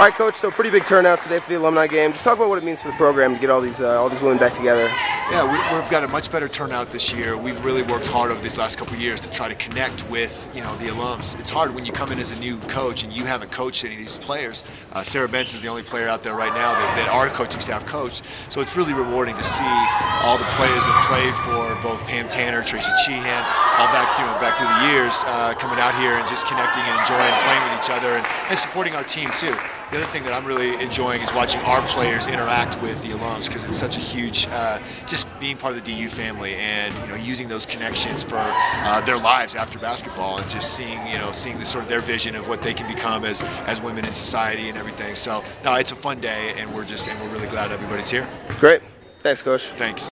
All right, coach. So pretty big turnout today for the alumni game. Just talk about what it means for the program to get all these uh, all these women back together. Yeah, we, have got a much better turnout this year. We've really worked hard over these last couple years to try to connect with you know the alums. It's hard when you come in as a new coach and you haven't coached any of these players. Uh, Sarah Benz is the only player out there right now that, that our coaching staff coached. So it's really rewarding to see all the players that played for both Pam Tanner, Tracy Sheehan, all back through back through the years, uh, coming out here and just connecting and enjoying playing with each other and, and supporting our team too. The other thing that I'm really enjoying is watching our players interact with the alums because it's such a huge, uh, just being part of the DU family and you know using those connections for uh, their lives after basketball and just seeing you know seeing the sort of their vision of what they can become as as women in society and everything. So no, it's a fun day and we're just and we're really glad everybody's here. Great. Thanks, coach. Thanks.